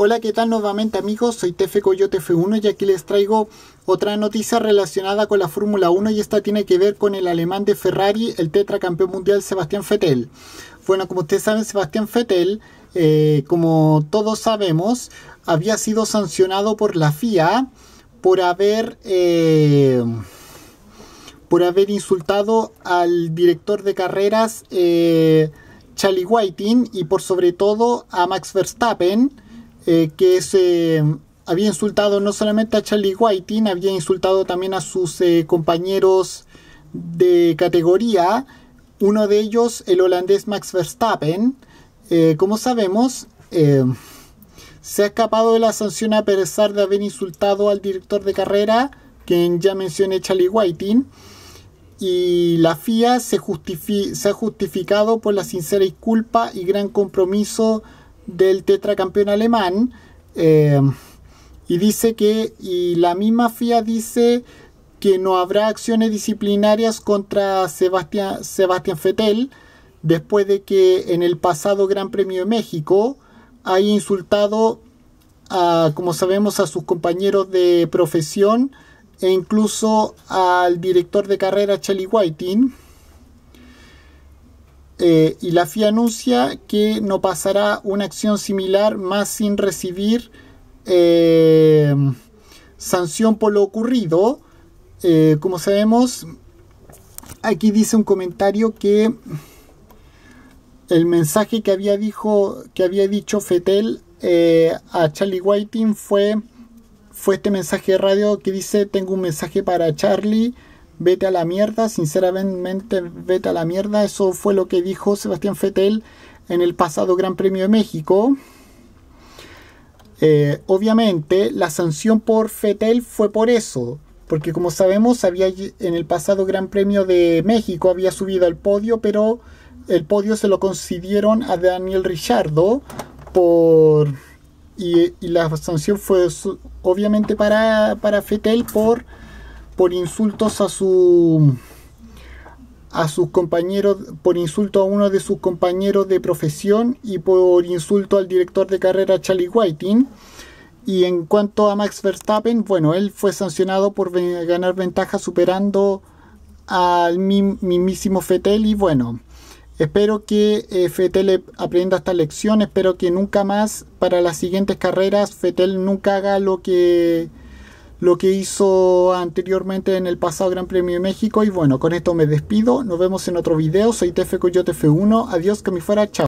Hola, ¿qué tal nuevamente amigos? Soy Tefe Coyote F1 y aquí les traigo otra noticia relacionada con la Fórmula 1 y esta tiene que ver con el alemán de Ferrari, el tetracampeón mundial Sebastián Vettel. Bueno, como ustedes saben, Sebastián Vettel, eh, como todos sabemos, había sido sancionado por la FIA por haber... Eh, por haber insultado al director de carreras eh, Charlie Whiting y por sobre todo a Max Verstappen eh, que se había insultado no solamente a Charlie Whiting, había insultado también a sus eh, compañeros de categoría, uno de ellos el holandés Max Verstappen. Eh, como sabemos, se ha escapado de la sanción a pesar de haber insultado al director de carrera, quien ya mencioné Charlie Whiting. Y la FIA se, se ha justificado por la sincera disculpa y gran compromiso del tetracampeón alemán. Eh, y dice que, y la misma FIA dice que no habrá acciones disciplinarias contra Sebastián, Sebastián Vettel después de que en el pasado Gran Premio de México haya insultado a, como sabemos, a sus compañeros de profesión e incluso al director de carrera Charlie Whiting eh, y la FIA anuncia que no pasará una acción similar más sin recibir eh, sanción por lo ocurrido. Eh, como sabemos, aquí dice un comentario que el mensaje que había, dijo, que había dicho Fetel a Charlie Whiting fue, fue este mensaje de radio que dice tengo un mensaje para Charlie vete a la mierda, sinceramente vete a la mierda. Eso fue lo que dijo Sebastián Fettel en el pasado Gran Premio de México. Eh, obviamente la sanción por Fettel fue por eso, porque como sabemos había en el pasado Gran Premio de México había subido al podio, pero el podio se lo concedieron a Daniel Richardo por y, la sanción fue obviamente para para Fettel por por insultos a su a sus compañeros por insulto a uno de sus compañeros de profesión y por insulto al director de carrera Charlie Whiting. Y en cuanto a Max Verstappen, bueno, él fue sancionado por ganar ventaja superando al mismísimo Fetel y bueno, espero que eh, Fetel aprenda esta lección, espero que nunca más para las siguientes carreras Fetel nunca haga lo que lo que hizo anteriormente en el pasado Gran Premio de México. Y bueno, con esto me despido. Nos vemos en otro video. Soy TF Coyote F1. Adiós, que me fuera. Chao.